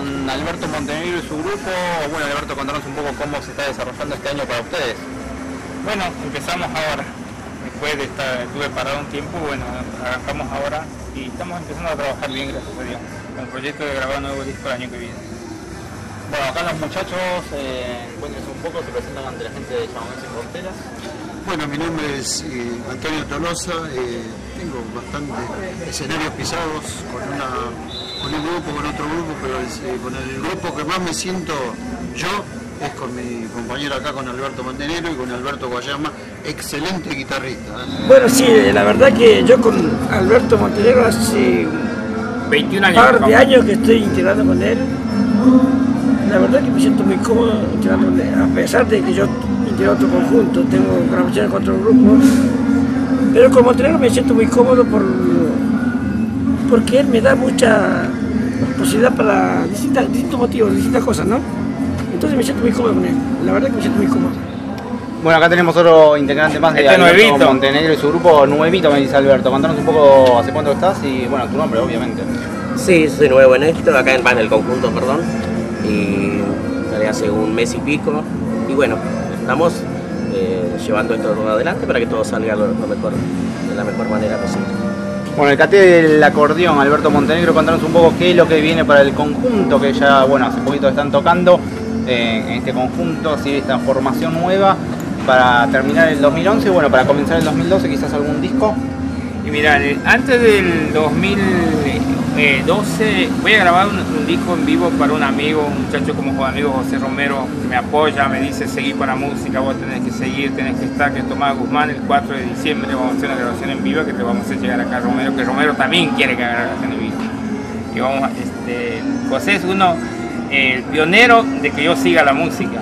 con Alberto Montenegro y su grupo. Bueno, Alberto, contanos un poco cómo se está desarrollando este año para ustedes. Bueno, empezamos ahora. Después de estar, estuve parado un tiempo, bueno, arrancamos ahora y estamos empezando a trabajar bien, gracias a Dios, con el proyecto de grabar un nuevo disco el año que viene. Bueno, acá los muchachos, eh, un poco, se presentan ante la gente de Chamamé Sin Fronteras. Bueno, mi nombre es eh, Antonio Tolosa, eh, tengo bastantes escenarios pisados con, una, con un grupo, con otro grupo, pero eh, con el grupo que más me siento yo es con mi compañero acá, con Alberto Montenegro y con Alberto Guayama, excelente guitarrista. ¿eh? Bueno, sí, la verdad que yo con Alberto Montenegro hace 21 un años. par de años que estoy integrando con él. La verdad que me siento muy cómodo integrando con él, a pesar de que yo integro otro conjunto, tengo grabaciones con otros grupos. Pero con Montenegro me siento muy cómodo por, porque él me da mucha posibilidad para distintas, distintos motivos, distintas cosas, ¿no? Entonces me siento muy cómodo con él, la verdad que me siento muy cómodo. Bueno, acá tenemos otro integrante más de Este Alberto nuevito. Montenegro y su grupo, nuevito me dice Alberto. Contanos un poco hace cuánto estás y bueno, tu nombre obviamente. Sí, soy nuevo en esto, acá en, en el conjunto, perdón. Y desde hace un mes y pico. Y bueno, estamos eh, llevando esto todo adelante para que todo salga lo, lo mejor, de la mejor manera posible. Bueno, el cate del acordeón, Alberto Montenegro, contanos un poco qué es lo que viene para el conjunto, que ya, bueno, hace poquito están tocando eh, en este conjunto, así esta formación nueva, para terminar el 2011, bueno, para comenzar el 2012, quizás algún disco. Y mira, eh, antes del 2012 voy a grabar un, disco en vivo para un amigo, un muchacho como Juan amigo José Romero, que me apoya, me dice seguir la música, vos tenés que seguir, tenés que estar, que Tomás Guzmán, el 4 de diciembre vamos a hacer una grabación en vivo que te vamos a llegar acá Romero, que Romero también quiere que haga grabación en vivo. Y vamos este, José es uno, eh, el pionero de que yo siga la música.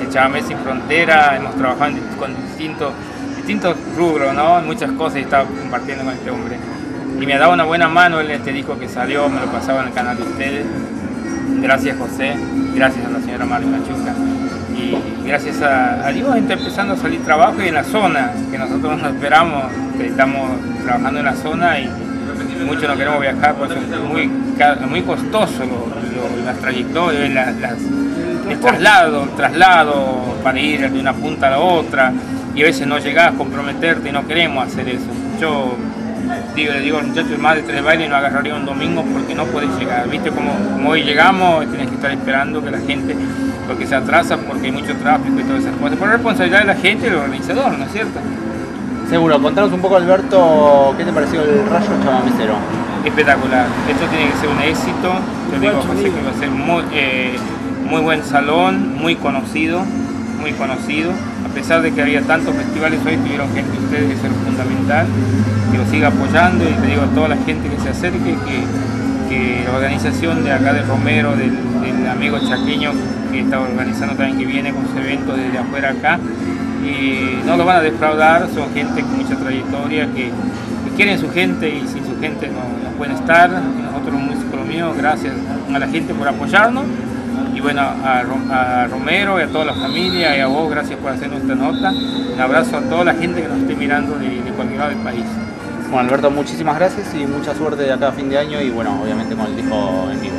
El Chamamé Sin Frontera, hemos trabajado con distintos, distintos rubros, ¿no? Muchas cosas y estaba compartiendo con este hombre. Y me ha dado una buena mano en este disco que salió, me lo pasaba en el canal de ustedes. Gracias José, gracias a la señora Mari Machuca. Y gracias a, a Dios está empezando a salir trabajo y en la zona, que nosotros nos esperamos, que estamos trabajando en la zona y muchos no queremos viajar porque es muy, muy costoso lo- lo- las trayectorias, la- las, el traslado, el traslado para ir de una punta a la otra y a veces no llegás comprometerte y no queremos hacer eso. Yo digo, le digo a los muchachos más de tres bailes no agarraría un domingo porque no puedes llegar. Viste como, como hoy llegamos, tienes que estar esperando que la gente, porque se atrasa porque hay mucho tráfico y todas esas cosas. Por responsabilidad de la gente y del organizador, ¿no es cierto? Seguro, contanos un poco Alberto, ¿qué te pareció el rayo chamamecero? espectacular. Esto tiene que ser un éxito. Yo digo a José que va a ser muy, eh, muy buen salón, muy conocido, muy conocido. A pesar de que había tantos festivales hoy, tuvieron gente de ustedes que es lo fundamental, que lo siga apoyando y te digo a toda la gente que se acerque que, la organización de acá de Romero, del, amigo chaqueño que está organizando también, que viene con su evento desde afuera acá, y no lo van a defraudar, son gente con mucha trayectoria que, quieren su gente y sin su gente no, no pueden estar. Nosotros los músicos los míos, gracias a la gente por apoyarnos. Y bueno, a, Ro- a Romero y a toda la familia y a vos, gracias por hacer nuestra nota. Un abrazo a toda la gente que nos esté mirando de, de cualquier lado del país. Bueno, Alberto, muchísimas gracias y mucha suerte de acá a fin de año y bueno, obviamente con el disco en vivo.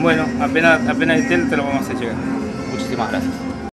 Bueno, apenas, apenas esté, te lo vamos a hacer llegar. Muchísimas gracias.